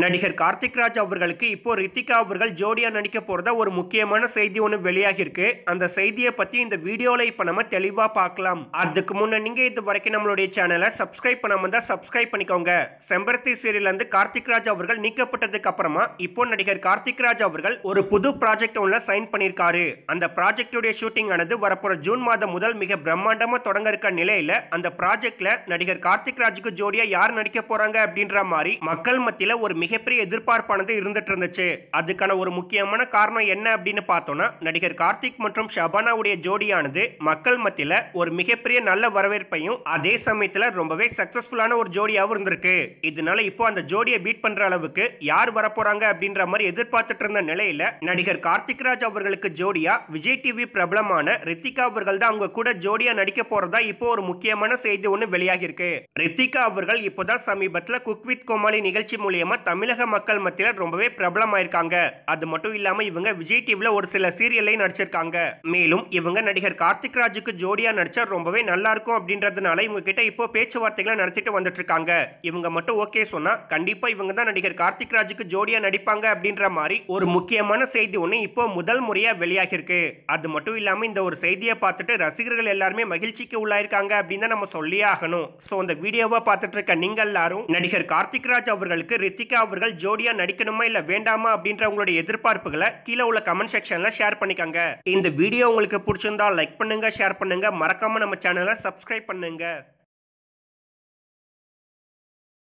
நடிகர் கார்த்திக் ராஜ் அவர்களுக்கு இப்போ ரித்திகா அவர்கள் ஜோடியா நடிக்க போறதா ஒரு முக்கியமான செய்தி ஒன்று வெளியாகிருக்கு அந்த செய்தியை பத்தி இந்த வீடியோல இப்ப நம்ம தெளிவா பார்க்கலாம். அதுக்கு முன்ன நீங்க இது வரைக்கும் நம்மளுடைய சேனலை சப்ஸ்கிரைப் பண்ணாம தான் சப்ஸ்கிரைப் பண்ணிக்கோங்க. செம்பருத்தி சீரியல் இருந்து கார்த்திக் ராஜ் அவர்கள் நீக்கப்பட்டதுக்கு அப்புறமா இப்போ நடிகர் கார்த்திக் ராஜ் அவர்கள் ஒரு புது ப்ராஜெக்ட் ஒன்ல சைன் பண்ணியிருக்காரு. அந்த ப்ராஜெக்டுடைய ஷூட்டிங் ஆனது வரப்போற ஜூன் மாதம் முதல் மிக பிரம்மாண்டமா தொடங்க இருக்க நிலையில அந்த ப்ராஜெக்ட்ல நடிகர் கார்த்திக் ராஜுக்கு ஜோடியா யார் நடிக்க போறாங்க அப்படின்ற மாதிரி மக்கள் மத்தியில ஒரு மிகப்பெரிய எதிர்பார்ப்பானது இருந்துட்டு இருந்துச்சு அதுக்கான ஒரு முக்கியமான காரணம் என்ன அப்படின்னு பார்த்தோம்னா நடிகர் கார்த்திக் மற்றும் ஷபானாவுடைய ஜோடியானது மக்கள் மத்தியில் ஒரு மிகப்பெரிய நல்ல வரவேற்பையும் அதே சமயத்தில் ரொம்பவே சக்சஸ்ஃபுல்லான ஒரு ஜோடியாகவும் இருந்திருக்கு. இதனால இப்போ அந்த ஜோடியை பீட் பண்ற அளவுக்கு யார் வரப்போறாங்க அப்படின்ற மாதிரி எதிர்பார்த்துட்டு இருந்த நிலையில நடிகர் கார்த்திக் ராஜ் அவர்களுக்கு ஜோடியா விஜய் டிவி பிரபலமான ரித்திகா அவர்கள் தான் அவங்க கூட ஜோடியா நடிக்க போறதா இப்போ ஒரு முக்கியமான செய்தி ஒன்று வெளியாகிருக்கு ரித்திகா அவர்கள் இப்போதான் சமீபத்தில் குக் வித் கோமாளி நிகழ்ச்சி மூலியமா தமிழக மக்கள் மத்தியில் ரொம்பவே பிரபலமாயிருக்காங்க. அது மட்டும் இல்லாமல் இவங்க விஜய் டிவியில் ஒரு சில சீரியல்லையும் நடிச்சிருக்காங்க. மேலும் இவங்க நடிகர் கார்த்திக் ராஜுக்கு ஜோடியாக நடிச்சா ரொம்பவே நல்லா இருக்கும் அப்படின்றதுனால இவங்க கிட்ட இப்போ பேச்சுவார்த்தைகளை நடத்திட்டு வந்துட்டு இருக்காங்க இவங்க மட்டும் ஓகே சொன்னா கண்டிப்பா இவங்க தான் நடிகர் கார்த்திக் ராஜுக்கு ஜோடியா நடிப்பாங்க அப்படின்ற மாதிரி ஒரு முக்கியமான செய்தி ஒன்று இப்போ முதல் முறையா வெளியாகிருக்கு அது மட்டும் இல்லாம இந்த ஒரு செய்தியை பார்த்துட்டு ரசிகர்கள் எல்லாருமே மகிழ்ச்சிக்கு உள்ளாயிருக்காங்க அப்படின்னு தான் நம்ம சொல்லியே ஆகணும். ஸோ அந்த வீடியோவை பார்த்துட்டு இருக்க நீங்க எல்லாரும் நடிகர் கார்த்திக் ராஜ் அவர்களுக்கு ரித்திகா அவர்கள் ஜோடியா நடிக்கணுமா இல்ல வேண்டாமா அப்படின்ற உங்களுடைய எதிர்பார்ப்புகளை கீழே உள்ள கமெண்ட் செக்ஷன்ல ஷேர் பண்ணிக்கோங்க. இந்த வீடியோ உங்களுக்கு பிடிச்சிருந்தா லைக் பண்ணுங்க ஷேர் பண்ணுங்க. மறக்காம நம்ம சேனலை சப்ஸ்கிரைப் பண்ணுங்க.